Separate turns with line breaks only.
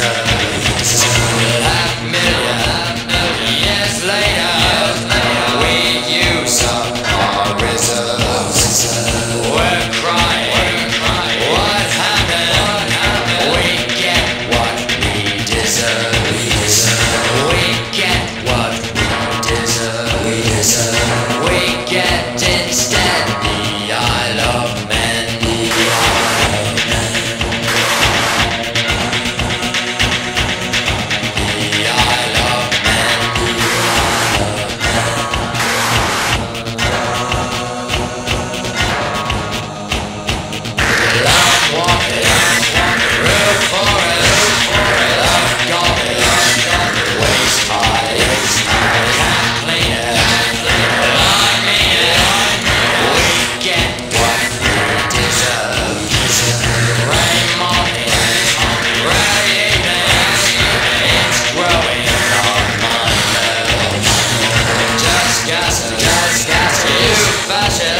uh, baixa.